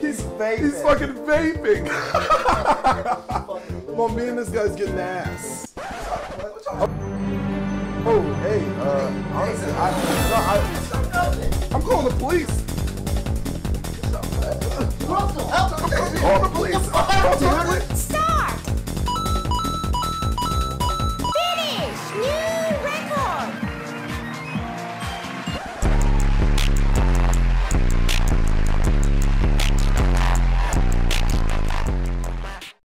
He's vaping. He's fucking vaping. well, me and this guy's getting ass. Oh, hey, uh, honestly, I, no, I, I'm calling the police.